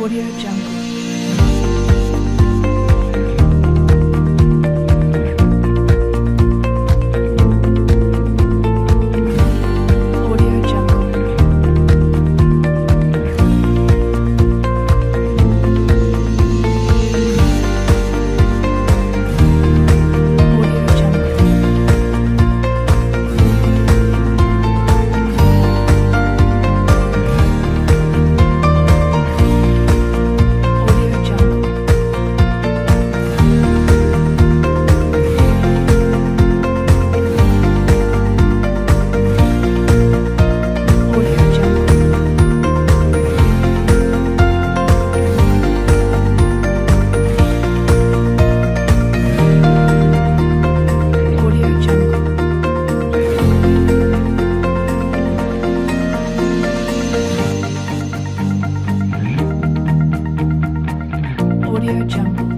Audio Jungle. Audio Jungle.